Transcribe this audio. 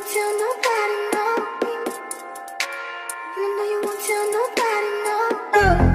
won't tell nobody, no. You know you won't tell nobody, no.